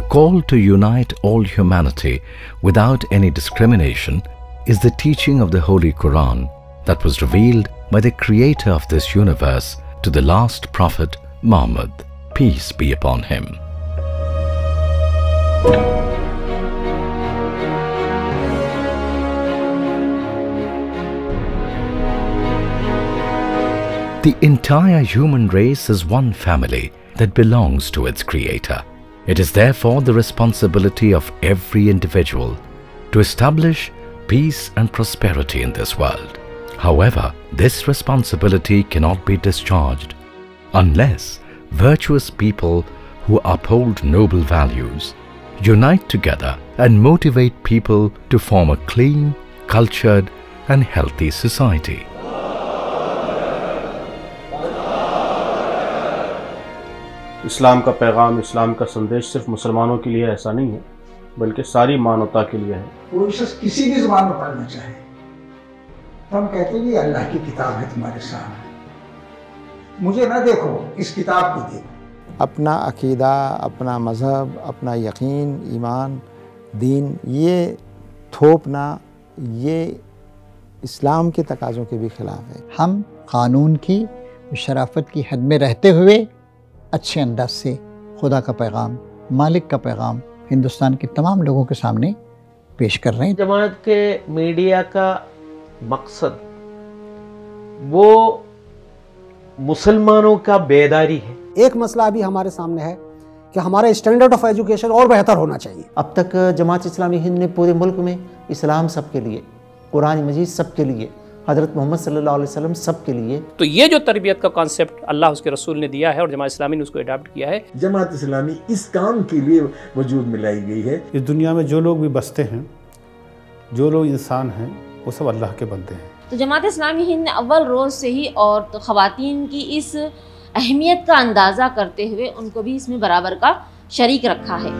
call to unite all humanity without any discrimination is the teaching of the Holy Quran that was revealed by the creator of this universe to the last prophet Muhammad. Peace be upon him. The entire human race is one family that belongs to its creator. It is therefore the responsibility of every individual to establish peace and prosperity in this world. However, this responsibility cannot be discharged unless virtuous people who uphold noble values unite together and motivate people to form a clean, cultured and healthy society. इस्लाम का पैगाम इस्लाम का संदेश सिर्फ़ मुसलमानों के लिए ऐसा नहीं है बल्कि सारी मानवता के लिए है। कोई शख्स किसी भी ज़ुबान में पढ़ना चाहे तो हम कहते हैं अल्लाह की किताब है तुम्हारे सामने। मुझे ना देखो इस किताब को देखो। अपना अकीदा अपना मज़हब अपना यकीन ईमान दीन ये थोपना ये इस्लाम के तकाज़ों के भी ख़िलाफ़ है। हम कानून की शराफत की हद में रहते हुए अच्छे अंदाज से खुदा का पैगाम मालिक का पैगाम हिंदुस्तान के तमाम लोगों के सामने पेश कर रहे हैं। जमात के मीडिया का मकसद वो मुसलमानों का बेदारी है। एक मसला अभी हमारे सामने है कि हमारा स्टैंडर्ड ऑफ़ एजुकेशन और बेहतर होना चाहिए। अब तक जमात इस्लामी हिंद ने पूरे मुल्क में इस्लाम सबके लिए कुरान मजीद सबके लिए हज़रत मोहम्मद सल्लल्लाहु अलैहि वसल्लम सब के लिए। तो ये जो तरबियत का कॉन्सेप्ट अल्लाह उसके रसूल ने दिया है और जमात इस्लामी ने उसको अडाप्ट किया है। जमात इस्लामी इस काम के लिए वजूद में लाई गई है। इस दुनिया में जो लोग भी बसते हैं जो लोग इंसान हैं वो सब अल्लाह के बनते हैं। तो जमात इस्लामी हिंद ने अव्वल रोज़ से ही और तो ख़वातीन की इस अहमियत का अंदाज़ा करते हुए उनको भी इसमें बराबर का शरीक रखा है।